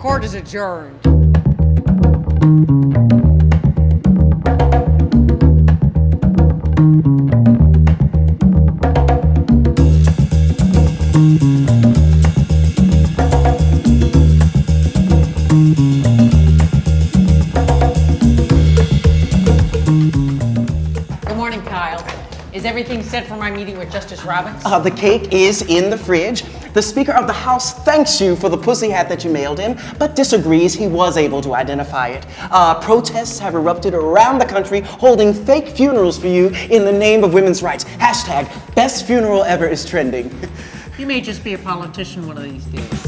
Court is adjourned. Good morning, Kyle. Is everything set for my meeting with Justice Roberts? Uh, the cake is in the fridge. The Speaker of the House thanks you for the pussy hat that you mailed him, but disagrees he was able to identify it. Uh, protests have erupted around the country holding fake funerals for you in the name of women's rights. Hashtag best funeral ever is trending. You may just be a politician one of these days.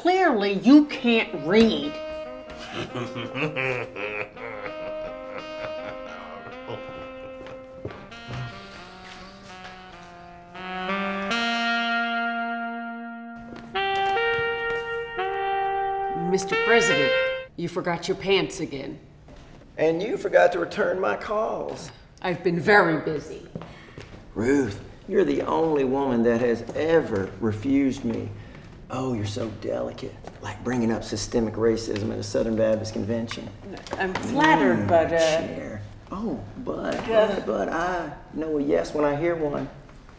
Clearly, you can't read. Mr. President, you forgot your pants again. And you forgot to return my calls. I've been very busy. Ruth, you're the only woman that has ever refused me. Oh, you're so delicate. Like bringing up systemic racism at a Southern Baptist convention. I'm flattered, but uh, Chair. Oh, but, but, but I know a yes when I hear one.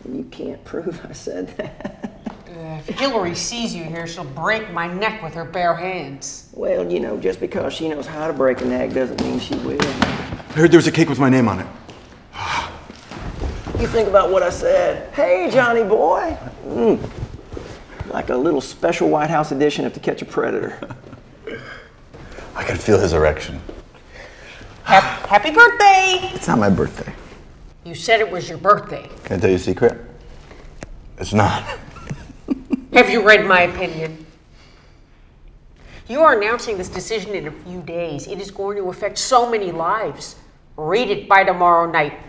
And you can't prove I said that. if Hillary sees you here, she'll break my neck with her bare hands. Well, you know, just because she knows how to break a neck doesn't mean she will. I heard there was a cake with my name on it. You think about what I said. Hey, Johnny boy. Mm. Like a little special White House edition of To Catch a Predator. I can feel his erection. Hap- Happy birthday! It's not my birthday. You said it was your birthday. Can I tell you a secret? It's not. Have you read my opinion? You are announcing this decision in a few days. It is going to affect so many lives. Read it by tomorrow night.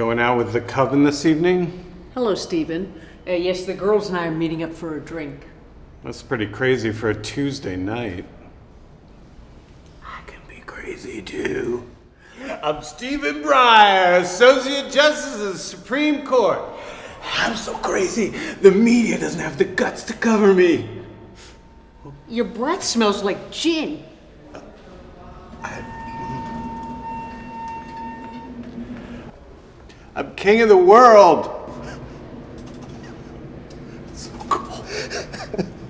Going out with the coven this evening? Hello, Stephen. Uh, yes, the girls and I are meeting up for a drink. That's pretty crazy for a Tuesday night. I can be crazy too. I'm Stephen Breyer, Associate Justice of the Supreme Court. I'm so crazy, the media doesn't have the guts to cover me. Your breath smells like gin. I'm king of the world.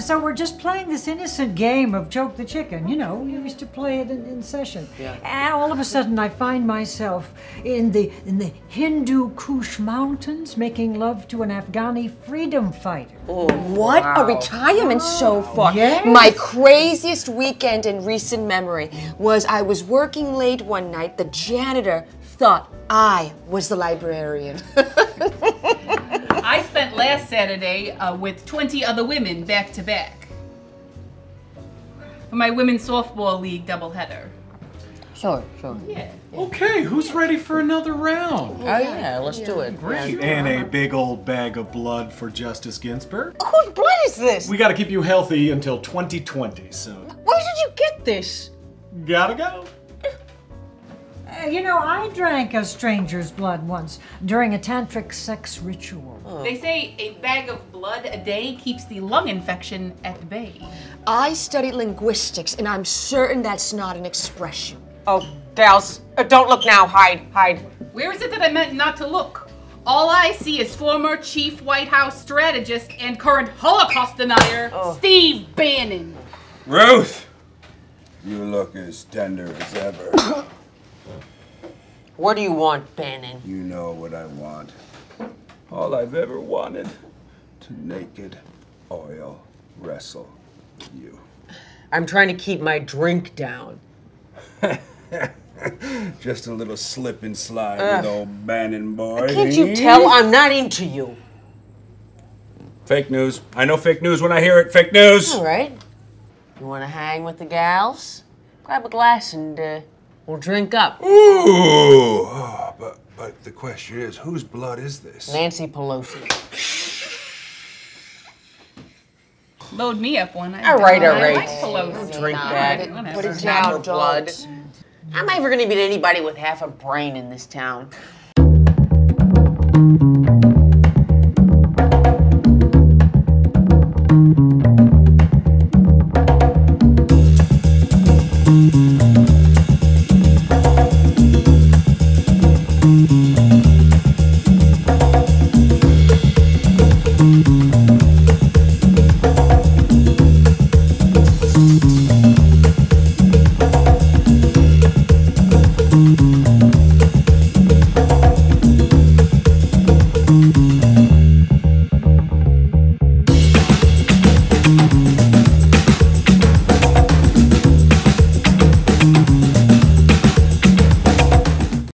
Uh, So we're just playing this innocent game of choke the chicken. You know, we used to play it in, in session. And all of a sudden, I find myself in the in the Hindu Kush mountains making love to an Afghani freedom fighter. Oh, what a retirement so far. Yes. My craziest weekend in recent memory was I was working late one night. The janitor thought I was the librarian. I spent last Saturday uh, with 20 other women back to back for my women's softball league doubleheader. Sure, sure. Yeah. Okay, who's ready for another round? Oh, yeah, let's do it. Great. And a big old bag of blood for Justice Ginsburg. Whose blood is this? We gotta keep you healthy until 2020, so Where did you get this? gotta go. Uh, you know, I drank a stranger's blood once during a tantric sex ritual. They say a bag of blood a day keeps the lung infection at bay. I studied linguistics, and I'm certain that's not an expression. Oh, gals, uh, don't look now. Hide, hide. Where is it that I meant not to look? All I see is former chief White House strategist and current Holocaust denier, Steve Bannon. Ruth! You look as tender as ever. What do you want, Bannon? You know what I want. All I've ever wanted to naked oil wrestle you. I'm trying to keep my drink down. Just a little slip and slide with old Bannon boy. Can't you tell I'm not into you? Fake news. I know fake news when I hear it. Fake news. All right. You want to hang with the gals? Grab a glass and uh, we'll drink up. Ooh. Oh, but but the question is, whose blood is this? Nancy Pelosi. Load me up one. I All right, all I like Pelosi. Drink that. right. Put it This is not her down, blood. I'm never going to meet anybody with half a brain in this town. Thank